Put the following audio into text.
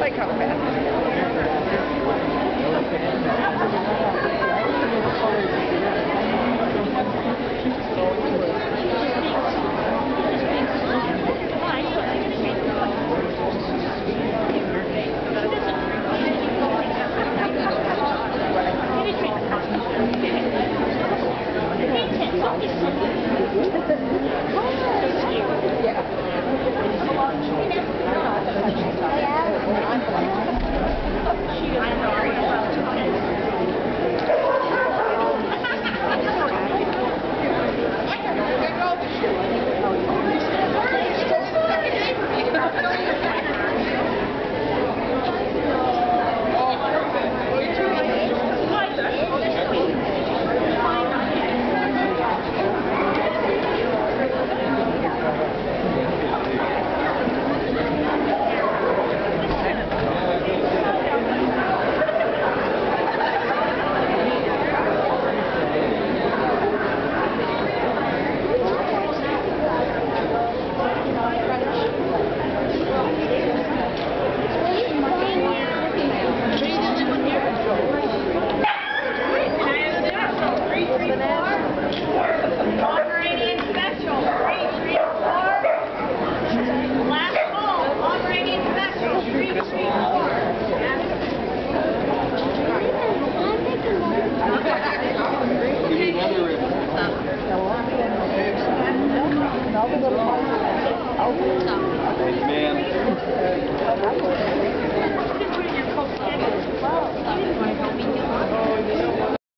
Like how fast. Operating Obrigado.